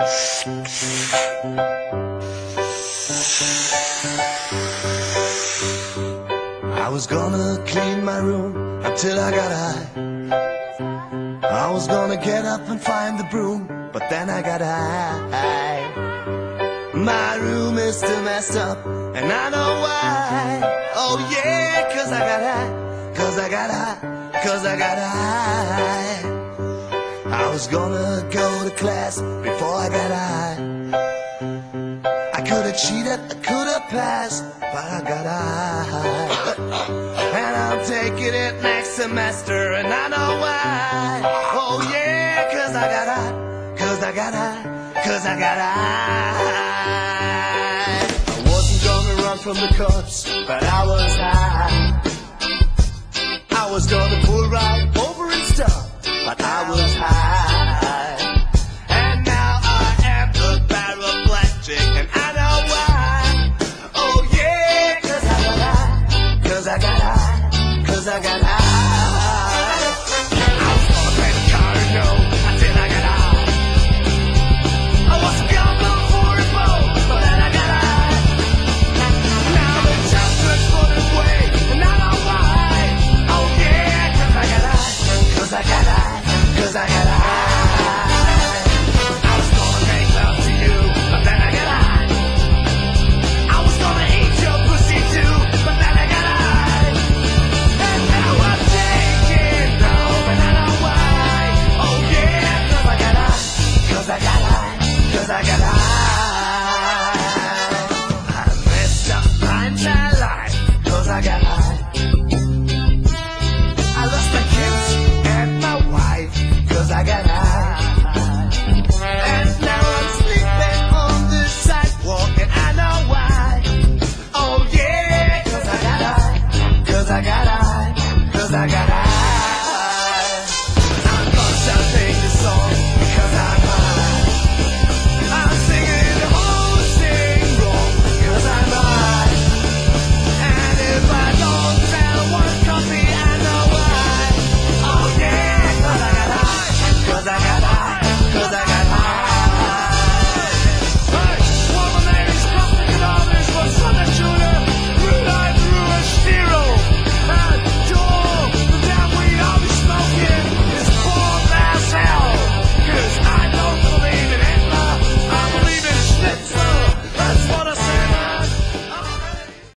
I was gonna clean my room until I got high. I was gonna get up and find the broom, but then I got high. My room is still messed up, and I know why. Oh yeah, cause I got high, cause I got high, cause I got high. I was gonna go to class before I got high. I could have cheated, I could have passed, but I got high. And I'm taking it next semester, and I know why. Oh yeah, cause I got high, cause I got high, cause I got high. I wasn't gonna run from the cops, but I was high. I was gonna pull right I got cause I got high. I messed up my entire life, cause I got high. I lost my kids and my wife, cause I got high. And now I'm sleeping on the sidewalk, and I know why. Oh yeah, cause I got high, cause I got high, cause I got.